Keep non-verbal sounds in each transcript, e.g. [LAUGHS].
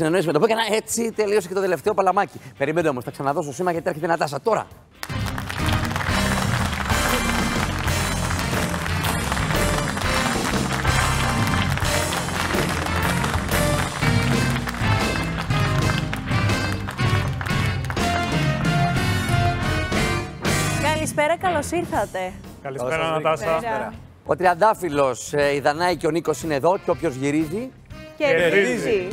Συνεννόηση με το που έκανα έτσι τελείωσε και το τελευταίο παλαμάκι. Περιμένετε όμως, θα ξαναδώσω σήμα γιατί έρχεται η Νατάσα τώρα. Καλησπέρα, καλώς ήρθατε. Καλησπέρα, Νατάσα. Καλησπέρα. Ο Τριαντάφυλλος, η Δανάη και ο Νίκος είναι εδώ και όποιος γυρίζει. Κερδίζει.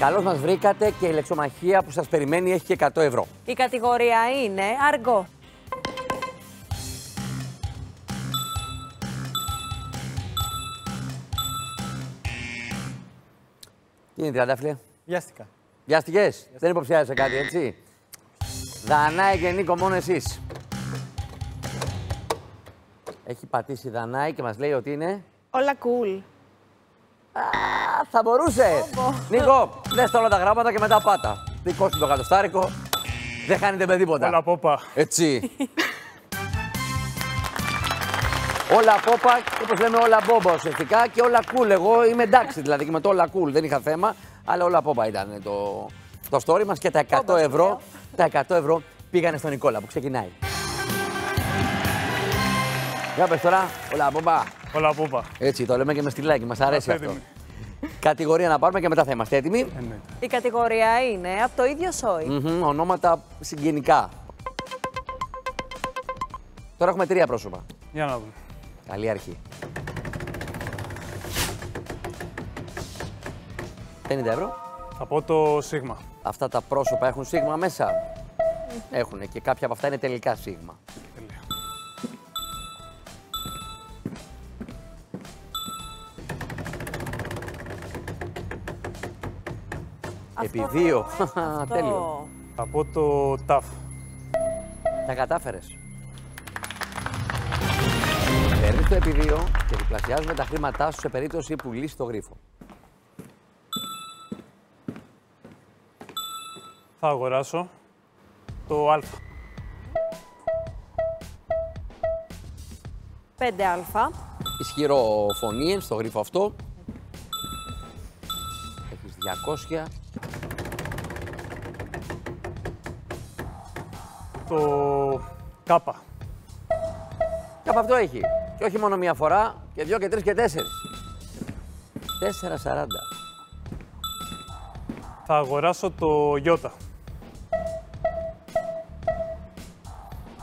Καλώς μας βρήκατε και η λεξομαχία που σας περιμένει έχει και 100 ευρώ. Η κατηγορία είναι αργό. Τι είναι, Τριαντάφυλλε; Βιάστηκα. Βιάστηκες; Δεν υποψιάζεσαι κάτι, έτσι; Δανάη και Νίκο, μόνο εσείς. Έχει πατήσει η Δανάη και μας λέει ότι είναι. Όλα cool. Α, θα μπορούσε. Νίκο, δες όλα τα γράμματα και μετά πάτα. Δικό σου το κατοστάρικο. Δεν χάνετε με τίποτα. Όλα πόπα. Έτσι. όλα πόπα, όπως λέμε, όλα μπόμπα ουσιαστικά και όλα cool. Εγώ είμαι εντάξει δηλαδή και με το όλα cool δεν είχα θέμα, αλλά όλα πόπα ήταν το, το story μας και τα 100 ευρώ, τα 100 ευρώ πήγανε στον Νικόλα που ξεκινάει. Για πες τώρα, όλα πόπα. Όλα πόπα. Έτσι, το λέμε και με στυλάκι, μας αρέσει Είμαστε αυτό. Κατηγορία να πάρουμε και μετά θα είμαστε έτοιμοι. Εννοείται. Η κατηγορία είναι από το ίδιο σόι. Μμμ, ονόματα συγγενικά. Τώρα έχουμε τρία πρόσωπα. Για να δούμε. Καλή αρχή. 50 ευρώ. Θα πω το Σίγμα. Αυτά τα πρόσωπα έχουν σίγμα μέσα. Έχουν και κάποια από αυτά είναι τελικά σίγμα. Επί Αυτό δύο. [LAUGHS] αυτό. Τέλειο. Θα πω το ΤΑΦ. Τα κατάφερες. Παίρνεις το επί δύο και διπλασιάζουμε τα χρήματά σου σε περίπτωση που λύσεις το γρίφο. Θα αγοράσω το Α. 5α. Ισχυρό φωνή στο γρίφο αυτό. Έχεις 200. Το Κάπα. Και από αυτό έχει. Και όχι μόνο μία φορά, και δύο και τρεις και τέσσερις. 4,40. Θα αγοράσω το Ι.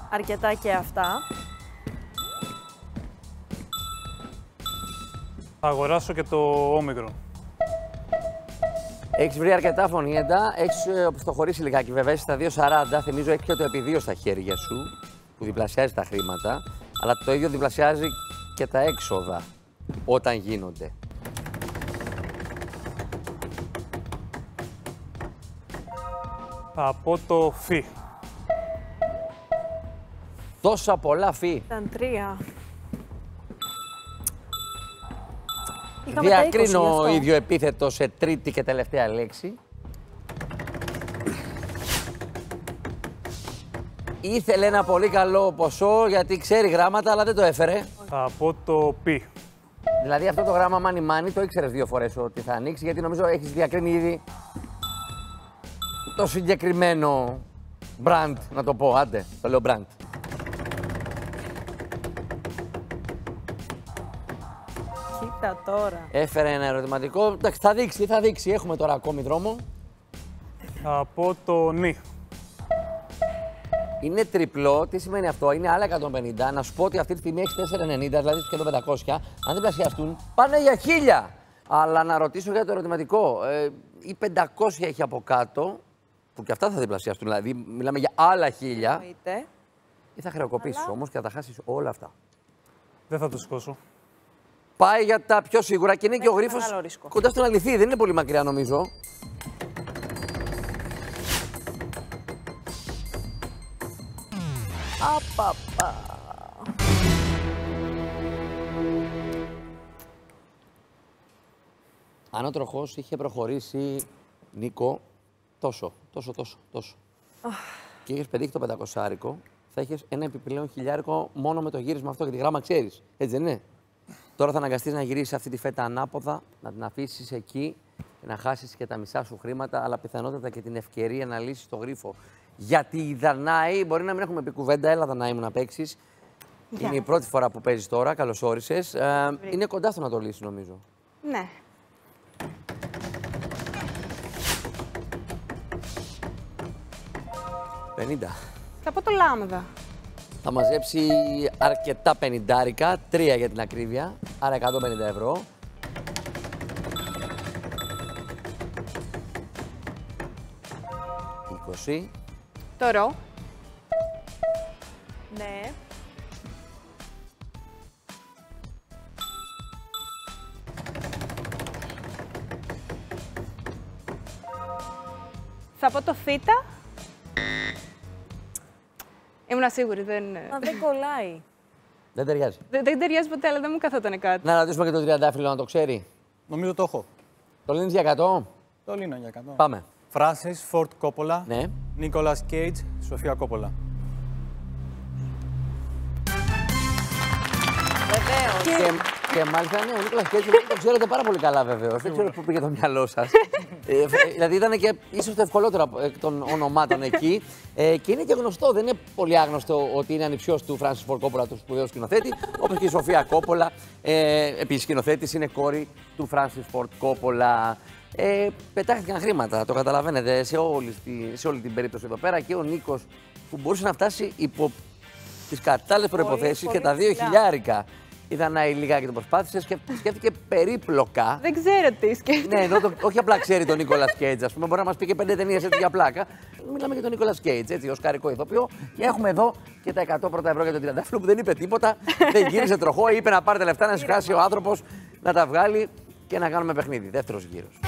Αρκετά και αυτά. Θα αγοράσω και το Όμικρον. Έχεις βρει αρκετά φωνήεντα. Έχεις οπισθοχωρήσει λιγάκι βέβαια. Είσαι στα 2,40. Θυμίζω έχει και το επί στα χέρια σου που διπλασιάζει τα χρήματα. Αλλά το ίδιο διπλασιάζει και τα έξοδα όταν γίνονται. Θα πω το Φι. Τόσα πολλά φύ. Ήταν τρία. Είχαμε τα 20 γι' Διακρίνω αυτό. ίδιο επίθετο σε τρίτη και τελευταία λέξη. Ήθελε ένα πολύ καλό ποσό γιατί ξέρει γράμματα αλλά δεν το έφερε. Θα πω το Π. Δηλαδή αυτό το γράμμα money money το ήξερες δύο φορές ότι θα ανοίξει γιατί νομίζω έχεις διακρίνει ήδη το συγκεκριμένο brand, να το πω. Άντε, το λέω brand. Κοίτα τώρα. Έφερε ένα ερωτηματικό. Εντάξει, θα δείξει, θα δείξει. Έχουμε τώρα ακόμη δρόμο. Θα πω το Νι. Είναι τριπλό. Τι σημαίνει αυτό, είναι άλλα 150. Να σου πω ότι αυτή τη στιγμή έχεις 490, δηλαδή σχεδόν 500. Αν δεν πλασιαστούν, πάνε για 1000. Αλλά να ρωτήσω για το ερωτηματικό. Ε, ή 500 έχει από κάτω, που και αυτά θα διπλασιαστούν. Δηλαδή, μιλάμε για άλλα 1000. Εννοείται. Ή θα χρεοκοπήσεις όμως και θα τα χάσεις όλα αυτά. Δεν θα το σηκώσω. Πάει για τα πιο σίγουρα και είναι και ο Έχει γρίφος μεγάλο ρίσκο. κοντά στον αληθή. Δεν είναι πολύ μακριά νομίζω. Απαπα. Αν ο τροχό είχε προχωρήσει, Νίκο, τόσο, τόσο, τόσο, τόσο. και είχες πετύχει το 500 άρικο, θα είχες ένα επιπλέον χιλιάρικο μόνο με το γύρισμα αυτό, γιατί γράμμα ξέρεις. Έτσι δεν είναι; Τώρα θα αναγκαστείς να γυρίσεις αυτή τη φέτα ανάποδα, να την αφήσεις εκεί και να χάσεις και τα μισά σου χρήματα, αλλά πιθανότατα και την ευκαιρία να λύσεις το γρίφο. Γιατί η Δανάη, μπορεί να μην έχουμε πει κουβέντα, έλα Δανάη μου να παίξεις. Είναι η πρώτη φορά που παίζεις τώρα, καλώ όρισε. είναι κοντά στο να το λύσεις, νομίζω. Ναι. «50». Θα πω το λάμδα. Θα μαζέψει αρκετά πενιντάρικα, τρία για την ακρίβεια, άρα 150 ευρώ. Είκοσι. Το ρο. Ναι. Θα πω το θήτα. Ήμουν σίγουρη, δεν... Μα δεν κολλάει. Δεν ταιριάζει. Δεν, δεν ταιριάζει ποτέ, αλλά δεν μου καθόταν κάτι. Να ρωτήσουμε και τον τριαντάφυλλο να το ξέρει. Νομίζω το έχω. Το λύνεις για 100. Το λύνω για 100. Πάμε. Φράσις, Φόρτ Κόπολα. Ναι. Νίκολας Κέιτς, Σοφία Κόπολα. Βεβαίως. Και, και μάλιστα ναι, ο Νίκολα Κέτσι το ξέρετε πάρα πολύ καλά βεβαίως. Δεν ξέρω πού πήγε το μυαλό σας. ε, φ- δηλαδή ήταν και ίσως το ευκολότερο από- εκ των ονομάτων εκεί. Ε, και είναι και γνωστό, δεν είναι πολύ άγνωστο ότι είναι ανιψιός του Φράνσις Φορ Κόπολα, του σπουδαίους σκηνοθέτη. Όπως και η Σοφία Κόπολα, ε, επίσης σκηνοθέτης, είναι κόρη του Φράνσις Φορτ Κόπολα. Ε, πετάχτηκαν χρήματα, το καταλαβαίνετε, σε όλη, τη- σε όλη την περίπτωση εδώ πέρα. Και ο Νίκος που μπορούσε να φτάσει υπό τις κατάλληλες προποθέσει και πολύ τα δύο ψηλά. χιλιάρικα. Η Δανάη λιγάκι το προσπάθησες, σκέφ- σκέφτηκε περίπλοκα. Δεν ξέρω τι σκέφτεται. ναι, ενώ το, όχι απλά ξέρει τον Νίκολας Κέιτζ, ας πούμε, μπορεί να μας πει και πέντε ταινίες έτσι για πλάκα. Μιλάμε για τον Νίκολας Κέιτζ, έτσι, ω καρικό ηθοποιό. Και έχουμε εδώ και τα 100 πρώτα ευρώ για τον Τριαντάφυλλο που δεν είπε τίποτα, δεν γύρισε τροχό, είπε να πάρει τα λεφτά να συγχάσει ο άνθρωπος, να τα βγάλει και να κάνουμε παιχνίδι. Δεύτερος γύρος.